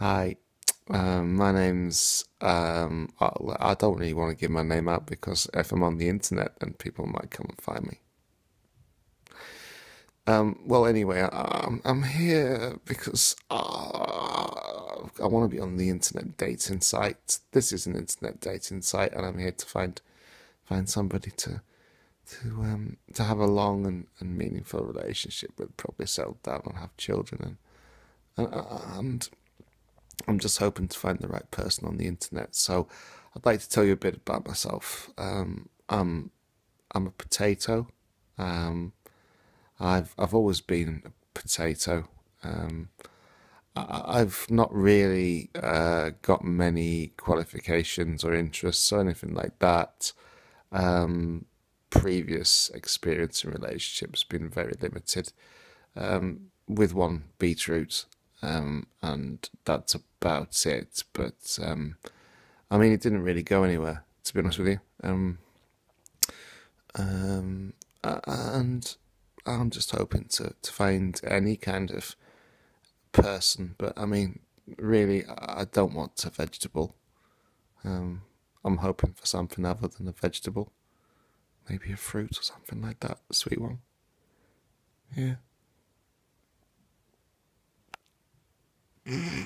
Hi, um, my name's. Um, I, I don't really want to give my name out because if I'm on the internet, then people might come and find me. Um, well, anyway, I, I'm, I'm here because uh, I want to be on the internet dating site. This is an internet dating site, and I'm here to find find somebody to to um to have a long and, and meaningful relationship with, probably settle down and have children, and and, and I'm just hoping to find the right person on the internet. So I'd like to tell you a bit about myself. Um, I'm I'm a potato. Um, I've I've always been a potato. Um, I, have not really uh, got many qualifications or interests or anything like that. Um, previous experience in relationships been very limited. Um, with one beetroot, um, and that's about it. But um, I mean, it didn't really go anywhere, to be honest with you. Um, um, and I'm just hoping to, to find any kind of person, but I mean, really, I don't want a vegetable. Um, I'm hoping for something other than a vegetable. Maybe a fruit or something like that, a sweet one. Yeah. mm